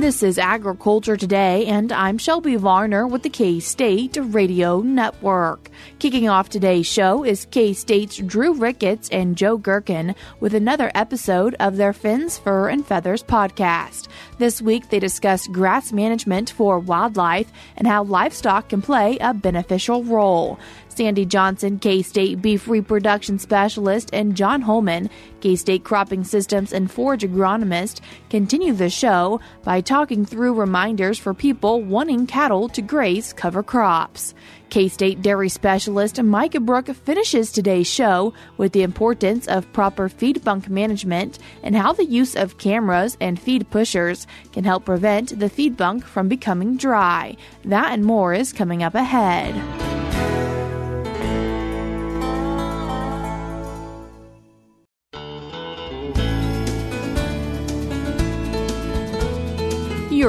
This is Agriculture Today, and I'm Shelby Varner with the K State Radio Network. Kicking off today's show is K State's Drew Ricketts and Joe Gerken with another episode of their Fins, Fur, and Feathers podcast. This week, they discuss grass management for wildlife and how livestock can play a beneficial role. Sandy Johnson, K State Beef Reproduction Specialist, and John Holman, K State Cropping Systems and Forage Agronomist, continue the show by talking through reminders for people wanting cattle to graze cover crops. K State Dairy Specialist Micah Brouk finishes today's show with the importance of proper feed bunk management and how the use of cameras and feed pushers can help prevent the feed bunk from becoming dry. That and more is coming up ahead.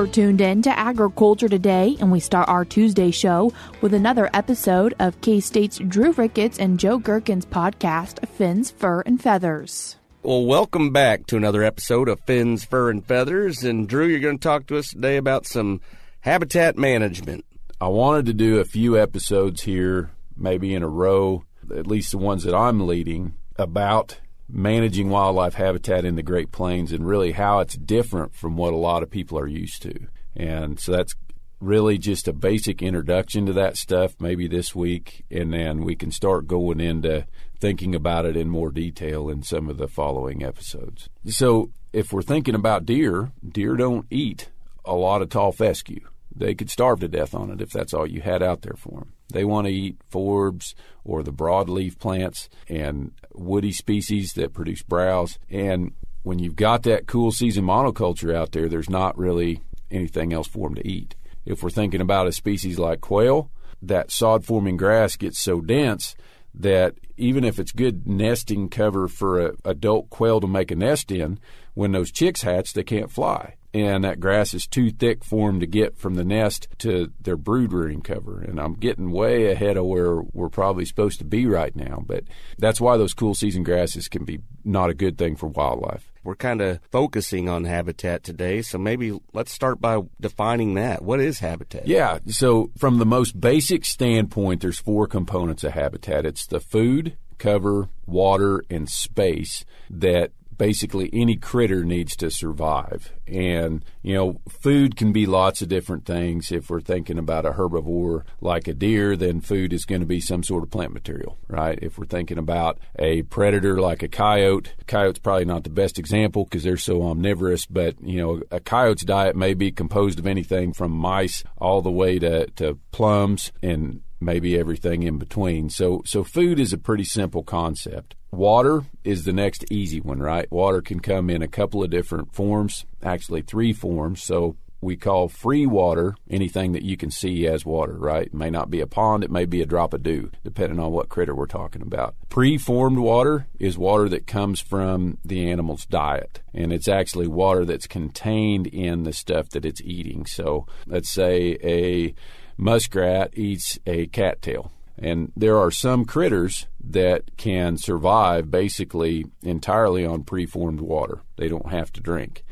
You're tuned in to Agriculture Today, and we start our Tuesday show with another episode of K State's Drew Ricketts and Joe Gerken's podcast, Fins, Fur, and Feathers. Well, welcome back to another episode of Fins, Fur, and Feathers. And Drew, you're going to talk to us today about some habitat management. I wanted to do a few episodes here, maybe in a row, at least the ones that I'm leading, about managing wildlife habitat in the Great Plains and really how it's different from what a lot of people are used to. And so that's really just a basic introduction to that stuff maybe this week and then we can start going into thinking about it in more detail in some of the following episodes. So if we're thinking about deer, deer don't eat a lot of tall fescue. They could starve to death on it if that's all you had out there for them. They want to eat forbs or the broadleaf plants and woody species that produce browse. And when you've got that cool season monoculture out there, there's not really anything else for them to eat. If we're thinking about a species like quail, that sod forming grass gets so dense that even if it's good nesting cover for a adult quail to make a nest in, when those chicks hatch, they can't fly and that grass is too thick for them to get from the nest to their brood rearing cover. And I'm getting way ahead of where we're probably supposed to be right now, but that's why those cool season grasses can be not a good thing for wildlife. We're kind of focusing on habitat today, so maybe let's start by defining that. What is habitat? Yeah, so from the most basic standpoint, there's four components of habitat it's the food, cover, water, and space that basically any critter needs to survive. And, you know, food can be lots of different things. If we're thinking about a herbivore like a deer, then food is going to be some sort of plant material, right? If we're thinking about a predator like a coyote, a coyote's probably not the best example because they're so omnivorous, but, you know, a coyote's diet may be composed of anything from mice all the way to, to plums and maybe everything in between. So so food is a pretty simple concept. Water is the next easy one, right? Water can come in a couple of different forms, actually three forms. So we call free water anything that you can see as water, right? It may not be a pond, it may be a drop of dew, depending on what critter we're talking about. Pre-formed water is water that comes from the animal's diet, and it's actually water that's contained in the stuff that it's eating. So let's say a muskrat eats a cattail. And there are some critters that can survive basically entirely on preformed water. They don't have to drink.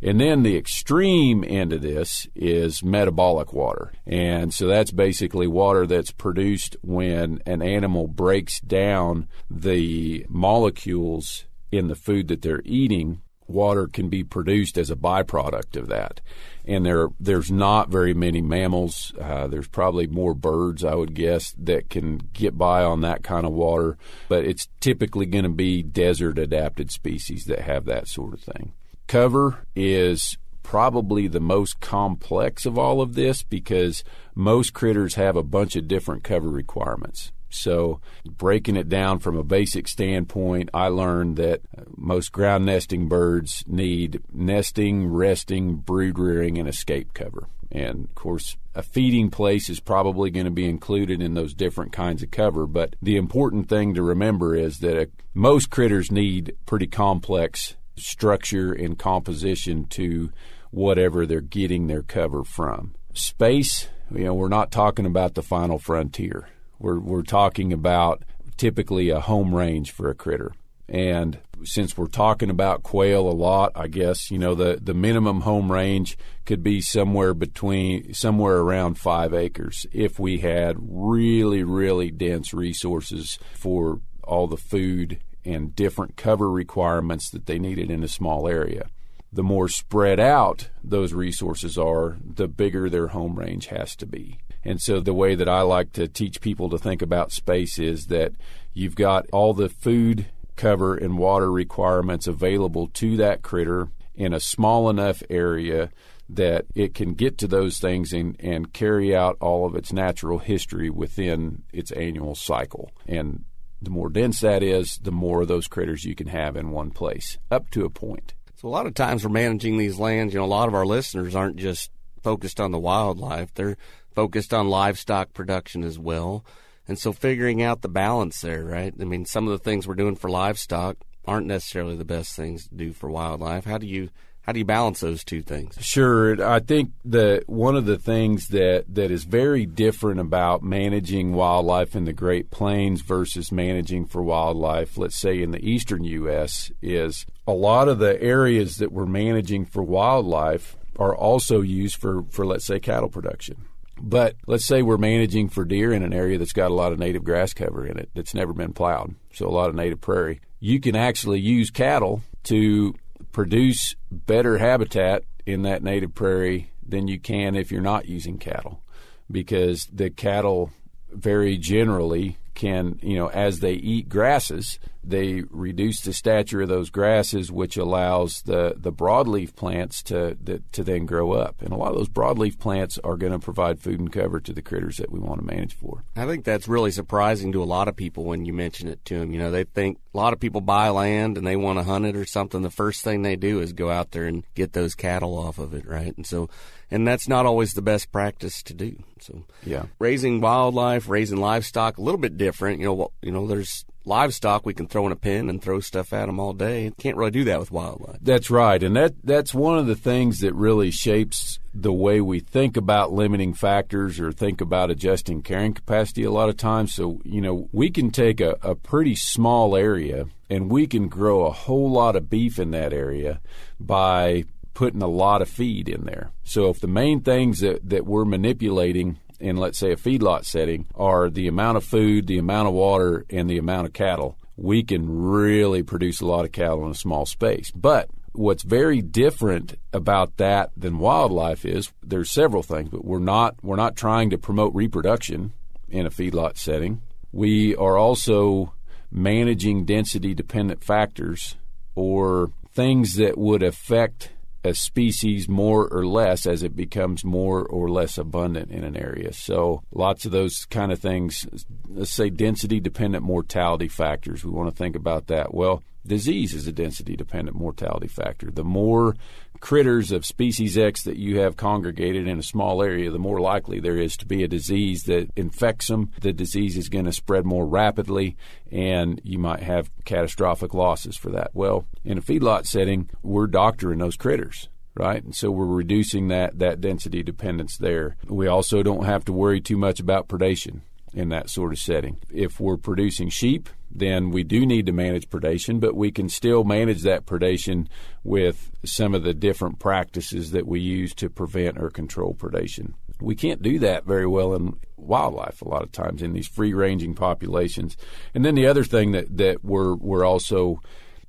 And then the extreme end of this is metabolic water. And so that's basically water that's produced when an animal breaks down the molecules in the food that they're eating water can be produced as a byproduct of that. And there, there's not very many mammals. Uh, there's probably more birds, I would guess, that can get by on that kind of water. But it's typically going to be desert adapted species that have that sort of thing. Cover is probably the most complex of all of this because most critters have a bunch of different cover requirements. So, breaking it down from a basic standpoint, I learned that most ground nesting birds need nesting, resting, brood rearing, and escape cover. And of course, a feeding place is probably going to be included in those different kinds of cover. But the important thing to remember is that a, most critters need pretty complex structure and composition to whatever they're getting their cover from. Space, you know, we're not talking about the final frontier we're, we're talking about typically a home range for a critter. And since we're talking about quail a lot, I guess you know the the minimum home range could be somewhere between somewhere around five acres if we had really really dense resources for all the food and different cover requirements that they needed in a small area. The more spread out those resources are, the bigger their home range has to be. And so the way that I like to teach people to think about space is that you've got all the food cover and water requirements available to that critter in a small enough area that it can get to those things and, and carry out all of its natural history within its annual cycle. And the more dense that is, the more of those critters you can have in one place, up to a point. So a lot of times we're managing these lands, you know, a lot of our listeners aren't just focused on the wildlife. They're focused on livestock production as well. And so figuring out the balance there, right? I mean, some of the things we're doing for livestock aren't necessarily the best things to do for wildlife. How do you how do you balance those two things? Sure, I think that one of the things that that is very different about managing wildlife in the Great Plains versus managing for wildlife, let's say in the eastern U.S., is a lot of the areas that we're managing for wildlife are also used for for let's say cattle production. But let's say we're managing for deer in an area that's got a lot of native grass cover in it that's never been plowed, so a lot of native prairie. You can actually use cattle to produce better habitat in that native prairie than you can if you're not using cattle because the cattle very generally can, you know, as they eat grasses, they reduce the stature of those grasses, which allows the, the broadleaf plants to, the, to then grow up. And a lot of those broadleaf plants are going to provide food and cover to the critters that we want to manage for. I think that's really surprising to a lot of people when you mention it to them. You know, they think a lot of people buy land and they want to hunt it or something. The first thing they do is go out there and get those cattle off of it, right? And so, and that's not always the best practice to do. So, yeah, raising wildlife, raising livestock, a little bit different. You know, you know, there's livestock we can throw in a pen and throw stuff at them all day. Can't really do that with wildlife. That's right, and that that's one of the things that really shapes the way we think about limiting factors or think about adjusting carrying capacity a lot of times. So you know, we can take a, a pretty small area and we can grow a whole lot of beef in that area by putting a lot of feed in there. So if the main things that, that we're manipulating in, let's say, a feedlot setting are the amount of food, the amount of water, and the amount of cattle, we can really produce a lot of cattle in a small space. But what's very different about that than wildlife is there's several things, but we're not we're not trying to promote reproduction in a feedlot setting. We are also managing density dependent factors or things that would affect a species more or less as it becomes more or less abundant in an area. So lots of those kind of things, let's say density dependent mortality factors. We want to think about that. Well, disease is a density dependent mortality factor. The more critters of species X that you have congregated in a small area, the more likely there is to be a disease that infects them. The disease is going to spread more rapidly, and you might have catastrophic losses for that. Well, in a feedlot setting, we're doctoring those critters right? And so we're reducing that that density dependence there. We also don't have to worry too much about predation in that sort of setting. If we're producing sheep, then we do need to manage predation, but we can still manage that predation with some of the different practices that we use to prevent or control predation. We can't do that very well in wildlife a lot of times in these free ranging populations. And then the other thing that, that we're we're also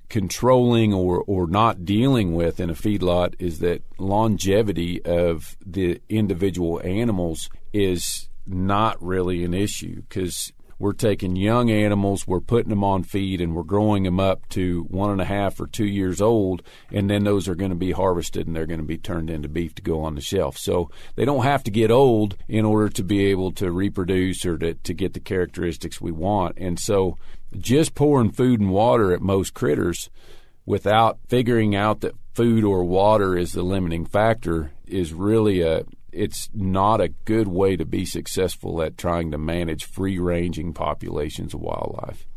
controlling or, or not dealing with in a feedlot is that longevity of the individual animals is not really an issue because we're taking young animals, we're putting them on feed, and we're growing them up to one and a half or two years old, and then those are going to be harvested and they're going to be turned into beef to go on the shelf. So they don't have to get old in order to be able to reproduce or to, to get the characteristics we want. And so just pouring food and water at most critters without figuring out that food or water is the limiting factor is really a it's not a good way to be successful at trying to manage free ranging populations of wildlife.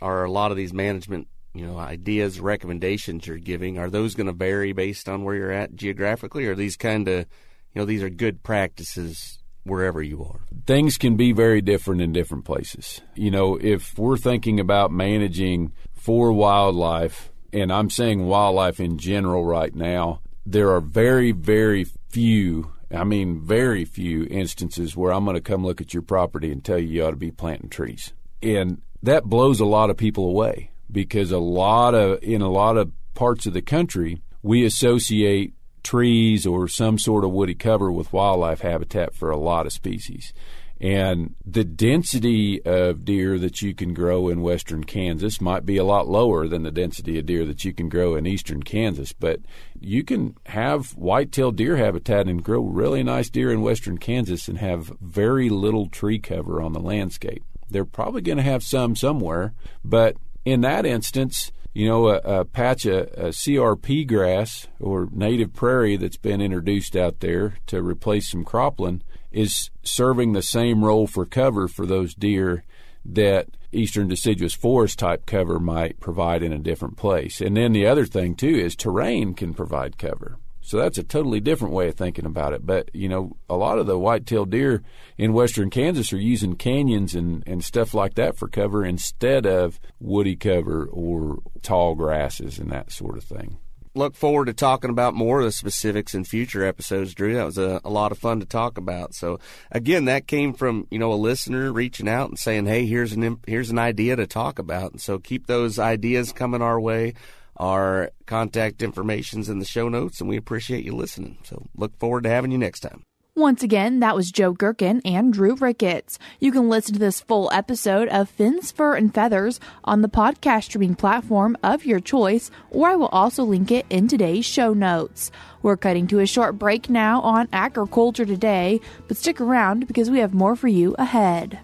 Are a lot of these management you know ideas recommendations you're giving are those going to vary based on where you're at geographically or are these kind of you know these are good practices wherever you are things can be very different in different places you know if we're thinking about managing for wildlife, and I'm saying wildlife in general right now, there are very, very few, I mean, very few instances where I'm going to come look at your property and tell you you ought to be planting trees. And that blows a lot of people away because a lot of, in a lot of parts of the country, we associate trees or some sort of woody cover with wildlife habitat for a lot of species. And the density of deer that you can grow in western Kansas might be a lot lower than the density of deer that you can grow in eastern Kansas. But you can have white-tailed deer habitat and grow really nice deer in western Kansas and have very little tree cover on the landscape. They're probably going to have some somewhere, but in that instance, you know, a, a patch of a CRP grass or native prairie that's been introduced out there to replace some cropland is serving the same role for cover for those deer that eastern deciduous forest type cover might provide in a different place. And then the other thing too is terrain can provide cover. So that's a totally different way of thinking about it. But, you know, a lot of the white-tailed deer in western Kansas are using canyons and, and stuff like that for cover instead of woody cover or tall grasses and that sort of thing. Look forward to talking about more of the specifics in future episodes, Drew. That was a, a lot of fun to talk about. So again, that came from, you know, a listener reaching out and saying, Hey, here's an, here's an idea to talk about. And so keep those ideas coming our way. Our contact information's in the show notes, and we appreciate you listening. So look forward to having you next time. Once again, that was Joe Gerken and Drew Ricketts. You can listen to this full episode of Fins, Fur, and Feathers on the podcast streaming platform of your choice, or I will also link it in today's show notes. We're cutting to a short break now on Agriculture Today, but stick around because we have more for you ahead.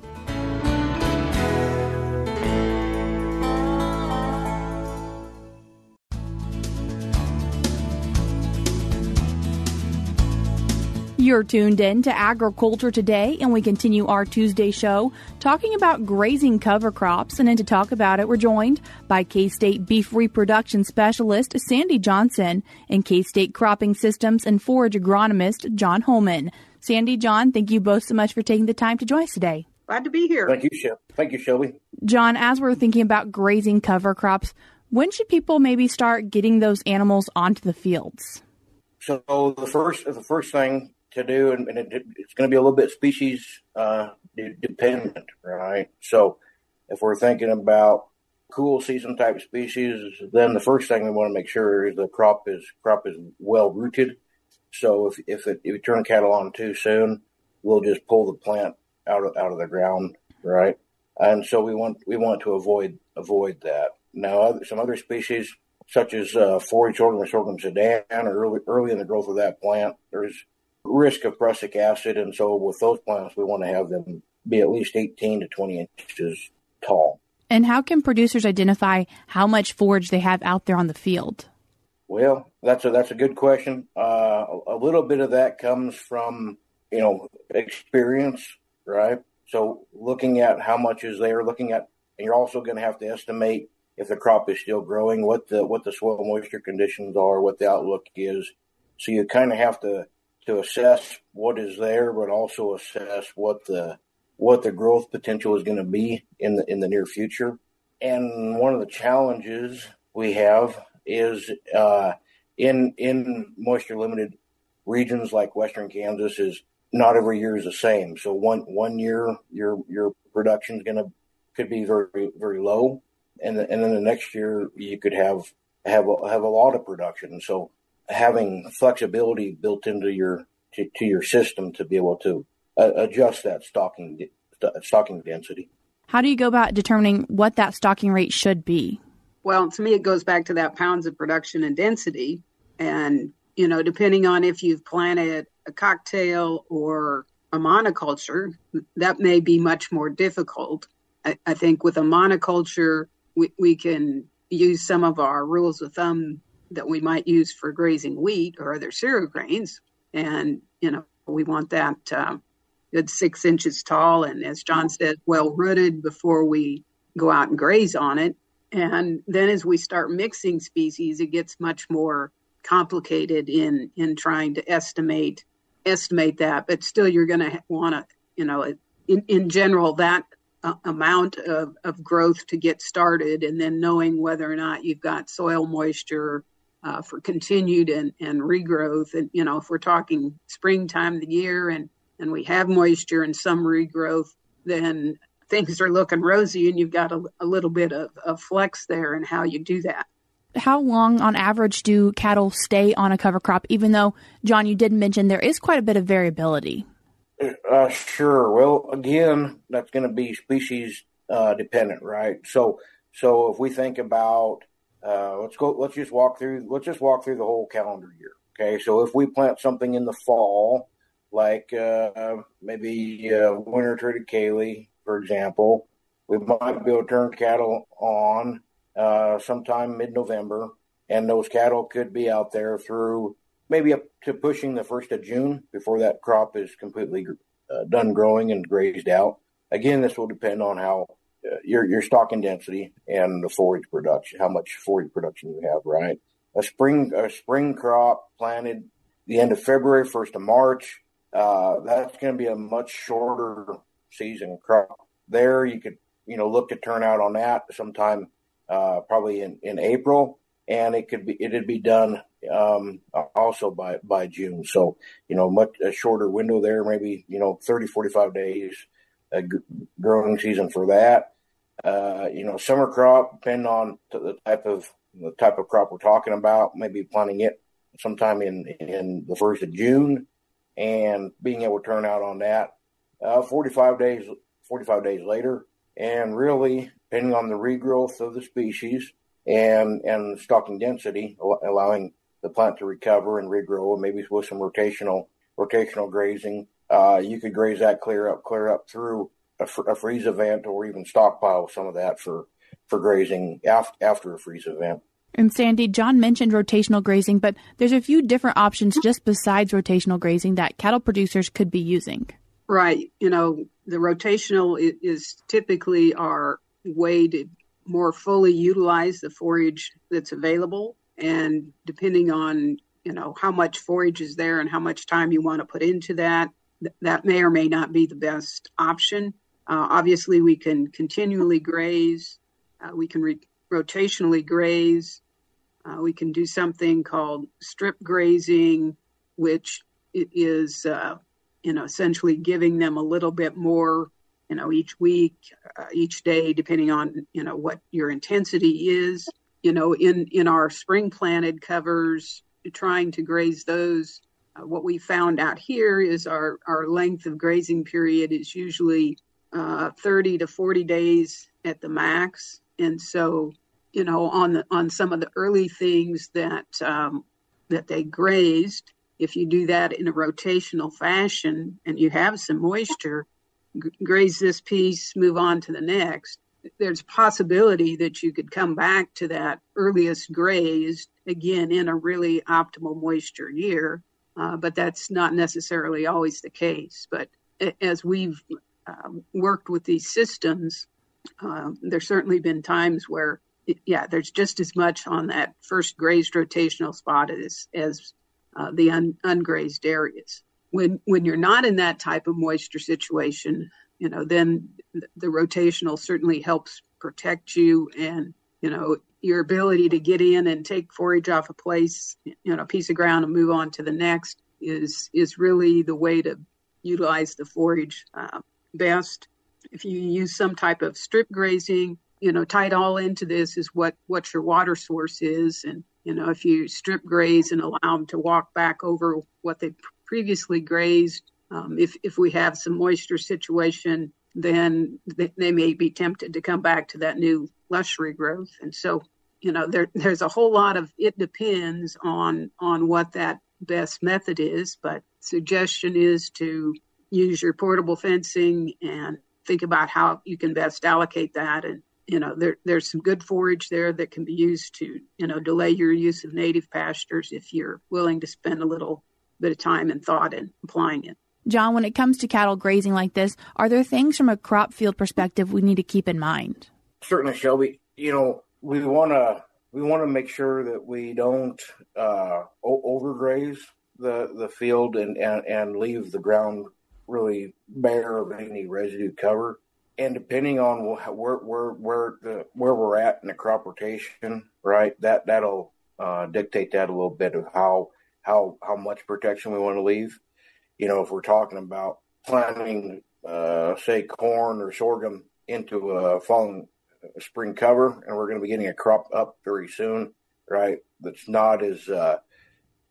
You're tuned in to Agriculture Today, and we continue our Tuesday show talking about grazing cover crops. And then to talk about it, we're joined by K State Beef Reproduction Specialist Sandy Johnson and K State Cropping Systems and Forage Agronomist John Holman. Sandy, John, thank you both so much for taking the time to join us today. Glad to be here. Thank you, Shelby. Thank you, Shelby. John, as we're thinking about grazing cover crops, when should people maybe start getting those animals onto the fields? So the first the first thing to do, and, and it, it's going to be a little bit species uh, dependent, right? So if we're thinking about cool season type species, then the first thing we want to make sure is the crop is crop is well rooted. So if if, it, if you turn cattle on too soon, we'll just pull the plant out of out of the ground, right? And so we want we want to avoid avoid that. Now, some other species such as uh, forage sorghum or sorghum sudan or early early in the growth of that plant. There's risk of prussic acid. And so with those plants, we want to have them be at least 18 to 20 inches tall. And how can producers identify how much forage they have out there on the field? Well, that's a that's a good question. Uh, a little bit of that comes from you know experience, right? So looking at how much is there, looking at, and you're also going to have to estimate if the crop is still growing, what the what the soil moisture conditions are, what the outlook is. So you kind of have to to assess what is there, but also assess what the what the growth potential is going to be in the in the near future. And one of the challenges we have is uh, in in moisture limited regions like Western Kansas is not every year is the same. So one one year your your production is going to could be very very low, and the, and then the next year you could have have a, have a lot of production. So having flexibility built into your to, to your system to be able to uh, adjust that stocking stocking density. How do you go about determining what that stocking rate should be? Well, to me, it goes back to that pounds of production and density, and you know, depending on if you've planted a cocktail or a monoculture, that may be much more difficult. I, I think with a monoculture, we, we can use some of our rules of thumb that we might use for grazing wheat or other cereal grains. And, you know, we want that uh, good six inches tall and, as John said, well rooted before we go out and graze on it. And then as we start mixing species, it gets much more complicated in in trying to estimate estimate that. But still, you're going to want to, you know, in, in general, that uh, amount of, of growth to get started, and then knowing whether or not you've got soil moisture uh, for continued and, and regrowth. And, you know, if we're talking springtime of the year and, and we have moisture and some regrowth, then things are looking rosy and you've got a, a little bit of, of flex there and how you do that. How long on average do cattle stay on a cover crop, even though, John, you did mention there is quite a bit of variability? Uh, sure. Well, again, that's going to be species uh, dependent, right? So, so if we think about, uh, let's go, let's just walk through, let's just walk through the whole calendar year. Okay. So if we plant something in the fall, like uh, maybe uh, winter triticale, for example, we might be able to turn cattle on uh, sometime mid-November, and those cattle could be out there through maybe up to pushing the first of June before that crop is completely uh, done growing and grazed out. Again, this will depend on how your your stocking density and the forage production, how much forage production you have. Right, a spring a spring crop planted the end of February, first of March. Uh, that's going to be a much shorter season crop. There, you could you know look to turn out on that sometime uh, probably in in April, and it could be it'd be done um, also by by June. So you know, much a shorter window there, maybe you know 30, 45 days a growing season for that. Uh, you know, summer crop, depending on the type of the type of crop we're talking about, maybe planting it sometime in in the first of June, and being able to turn out on that uh, 45 days 45 days later, and really depending on the regrowth of the species and and stocking density, allowing the plant to recover and regrow, and maybe with some rotational rotational grazing. Uh, you could graze that clear up, clear up through a, fr- a, freeze event, or even stockpile some of that for for grazing after after a freeze event. And Sandy, John mentioned rotational grazing, but there's a few different options just besides rotational grazing that cattle producers could be using. Right. You know, the rotational is typically our way to more fully utilize the forage that's available and depending on you know how much forage is there and how much time you want to put into that that may or may not be the best option uh, obviously we can continually graze uh, we can re- rotationally graze uh, we can do something called strip grazing which is uh, you know essentially giving them a little bit more you know each week uh, each day depending on you know what your intensity is you know, in in our spring planted covers, trying to graze those. Uh, what we found out here is our our length of grazing period is usually uh, 30 to 40 days at the max, and so you know on the on some of the early things that um, that they grazed, if you do that in a rotational fashion and you have some moisture, g- graze this piece, move on to the next there's possibility that you could come back to that earliest graze again in a really optimal moisture year, uh, but that's not necessarily always the case. But as we've uh, worked with these systems, uh, there's certainly been times where, yeah, there's just as much on that first grazed rotational spot as as uh, the un, ungrazed areas. When when you're not in that type of moisture situation, you know, then the rotational certainly helps protect you and, you know, your ability to get in and take forage off a place, you know, a piece of ground and move on to the next is is really the way to utilize the forage uh, best. If you use some type of strip grazing, you know, tied all into this is what what your water source is, and you know, if you strip graze and allow them to walk back over what they previously grazed, um, if if we have some moisture situation, then they, they may be tempted to come back to that new lush regrowth. And so, you know, there there's a whole lot of it depends on on what that best method is. But suggestion is to use your portable fencing and think about how you can best allocate that and you know there there's some good forage there that can be used to you know delay your use of native pastures if you're willing to spend a little bit of time and thought in applying it John, when it comes to cattle grazing like this, are there things from a crop field perspective we need to keep in mind? Certainly, Shelby. You know, we want to we want to make sure that we don't uh, overgraze the the field and, and and leave the ground really bare of any residue cover. and depending on where where where the where we're at in the crop rotation, right? That that'll uh, dictate that a little bit of how how how much protection we want to leave. You know, if we're talking about planting, uh, say, corn or sorghum into a falling spring cover, and we're going to be getting a crop up very soon, right? That's not as uh,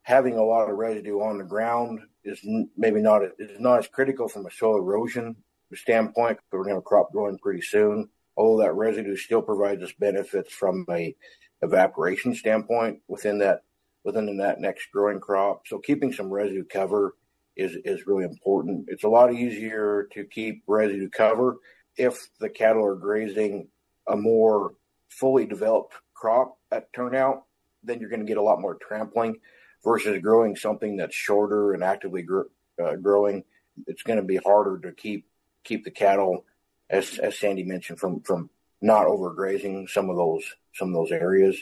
having a lot of residue on the ground is maybe not is not as critical from a soil erosion standpoint. We're going to crop growing pretty soon. Although that residue still provides us benefits from a evaporation standpoint within that within that next growing crop. So keeping some residue cover is is really important. It's a lot easier to keep residue cover if the cattle are grazing a more fully developed crop at turnout. Then you're going to get a lot more trampling versus growing something that's shorter and actively gr- uh, growing. It's going to be harder to keep keep the cattle, as as Sandy mentioned, from from not overgrazing some of those some of those areas.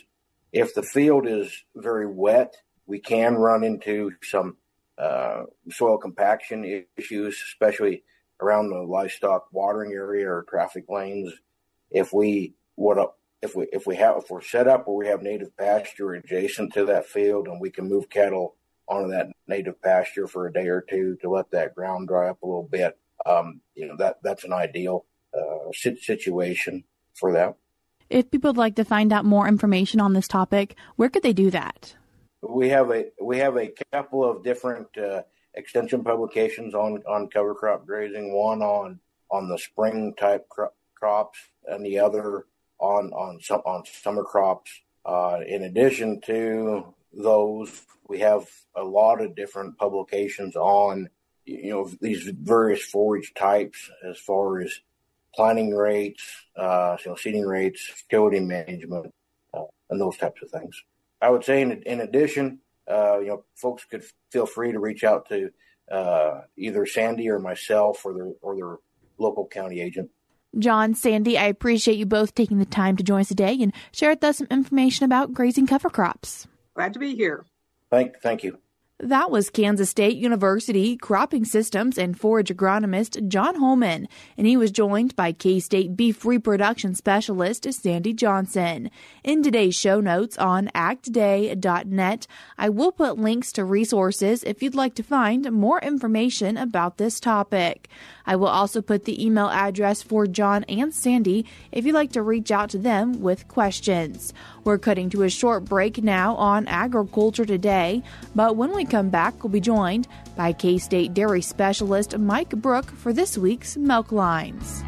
If the field is very wet, we can run into some uh, soil compaction issues, especially around the livestock watering area or traffic lanes. If we what if we if we have if we're set up where we have native pasture adjacent to that field and we can move cattle onto that native pasture for a day or two to let that ground dry up a little bit, um, you know that that's an ideal uh, situation for that. If people would like to find out more information on this topic, where could they do that? We have a we have a couple of different uh, extension publications on on cover crop grazing. One on on the spring type cro- crops, and the other on on some on summer crops. Uh, in addition to those, we have a lot of different publications on you know these various forage types as far as planting rates, uh, you know, seeding rates, fertility management, uh, and those types of things. I would say, in, in addition, uh, you know, folks could feel free to reach out to uh, either Sandy or myself or their or their local county agent. John, Sandy, I appreciate you both taking the time to join us today and share with us some information about grazing cover crops. Glad to be here. Thank, thank you. That was Kansas State University cropping systems and forage agronomist John Holman, and he was joined by K State beef reproduction specialist Sandy Johnson. In today's show notes on agtoday.net, I will put links to resources if you'd like to find more information about this topic. I will also put the email address for John and Sandy if you'd like to reach out to them with questions. We're cutting to a short break now on Agriculture Today, but when we come back, we'll be joined by K State dairy specialist Mike Brouk for this week's Milk Lines.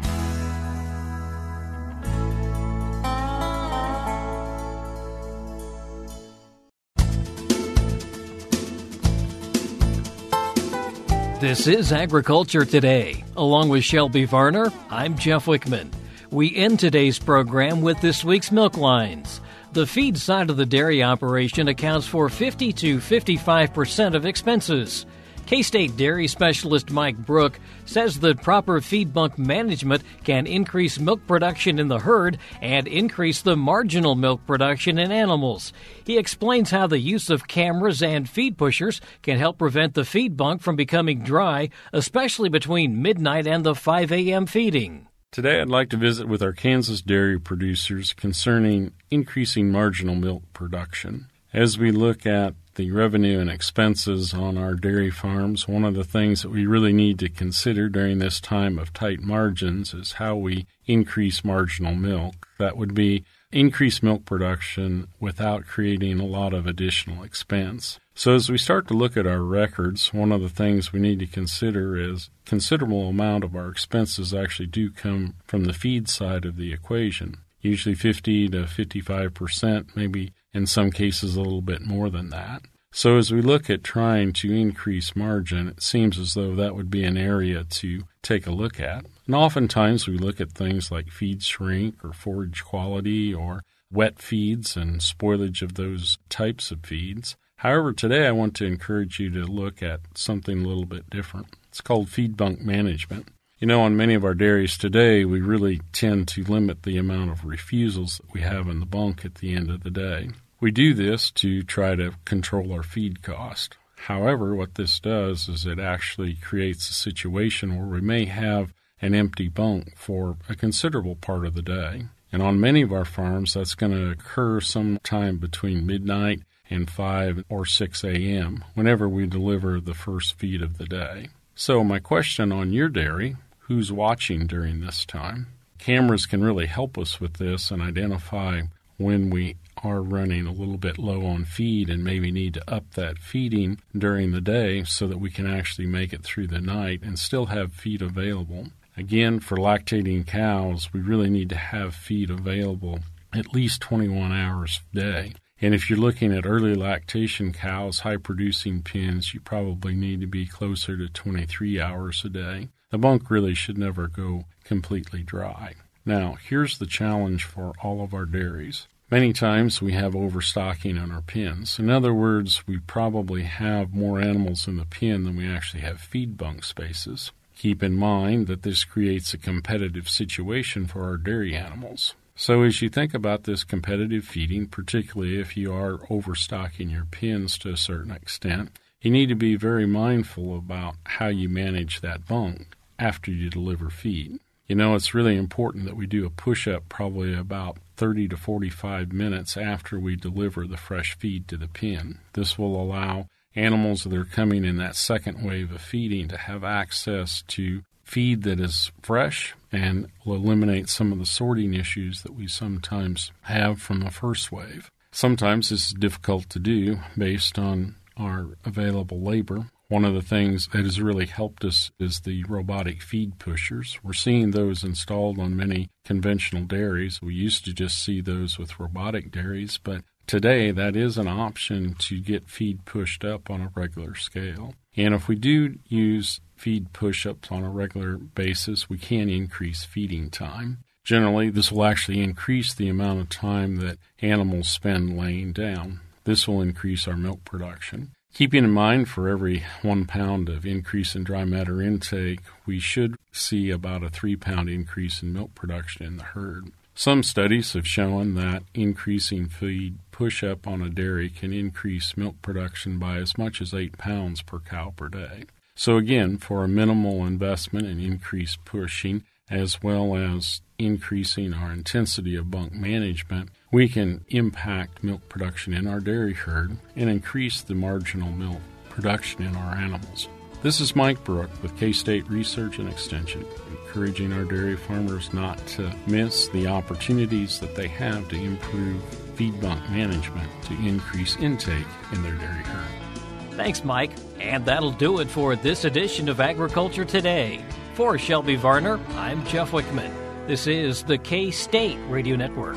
This is Agriculture Today. Along with Shelby Varner, I'm Jeff Wichman. We end today's program with this week's Milk Lines. The feed side of the dairy operation accounts for 50 to 55% of expenses. K State dairy specialist Mike Brouk says that proper feed bunk management can increase milk production in the herd and increase the marginal milk production in animals. He explains how the use of cameras and feed pushers can help prevent the feed bunk from becoming dry, especially between midnight and the 5 a.m. feeding. Today, I'd like to visit with our Kansas dairy producers concerning increasing marginal milk production. As we look at the revenue and expenses on our dairy farms, one of the things that we really need to consider during this time of tight margins is how we increase marginal milk. That would be increase milk production without creating a lot of additional expense. So as we start to look at our records, one of the things we need to consider is considerable amount of our expenses actually do come from the feed side of the equation. Usually 50 to 55 percent, maybe in some cases a little bit more than that. So as we look at trying to increase margin, it seems as though that would be an area to take a look at. And oftentimes we look at things like feed shrink or forage quality or wet feeds and spoilage of those types of feeds. However, today I want to encourage you to look at something a little bit different. It's called feed bunk management. You know, on many of our dairies today, we really tend to limit the amount of refusals that we have in the bunk at the end of the day. We do this to try to control our feed cost. However, what this does is it actually creates a situation where we may have an empty bunk for a considerable part of the day. And on many of our farms, that's going to occur sometime between midnight and 5 or 6 a.m. whenever we deliver the first feed of the day. So, my question on your dairy who's watching during this time? Cameras can really help us with this and identify when we are running a little bit low on feed and maybe need to up that feeding during the day so that we can actually make it through the night and still have feed available. Again, for lactating cows, we really need to have feed available at least 21 hours a day. And if you're looking at early lactation cows, high producing pens, you probably need to be closer to 23 hours a day. The bunk really should never go completely dry. Now, here's the challenge for all of our dairies. Many times we have overstocking in our pens. In other words, we probably have more animals in the pen than we actually have feed bunk spaces. Keep in mind that this creates a competitive situation for our dairy animals. So, as you think about this competitive feeding, particularly if you are overstocking your pens to a certain extent, you need to be very mindful about how you manage that bunk after you deliver feed. You know, it's really important that we do a push up probably about 30 to 45 minutes after we deliver the fresh feed to the pen. This will allow animals that are coming in that second wave of feeding to have access to feed that is fresh and will eliminate some of the sorting issues that we sometimes have from the first wave. Sometimes this is difficult to do based on our available labor. One of the things that has really helped us is the robotic feed pushers. We're seeing those installed on many conventional dairies. We used to just see those with robotic dairies, but today that is an option to get feed pushed up on a regular scale. And if we do use feed push ups on a regular basis, we can increase feeding time. Generally, this will actually increase the amount of time that animals spend laying down. This will increase our milk production. Keeping in mind for every one pound of increase in dry matter intake, we should see about a three pound increase in milk production in the herd. Some studies have shown that increasing feed push up on a dairy can increase milk production by as much as 8 pounds per cow per day. So, again, for a minimal investment in increased pushing, as well as increasing our intensity of bunk management, we can impact milk production in our dairy herd and increase the marginal milk production in our animals. This is Mike Brouk with K State Research and Extension, encouraging our dairy farmers not to miss the opportunities that they have to improve feed bunk management to increase intake in their dairy herd. Thanks, Mike. And that'll do it for this edition of Agriculture Today. For Shelby Varner, I'm Jeff Wichman. This is the K State Radio Network.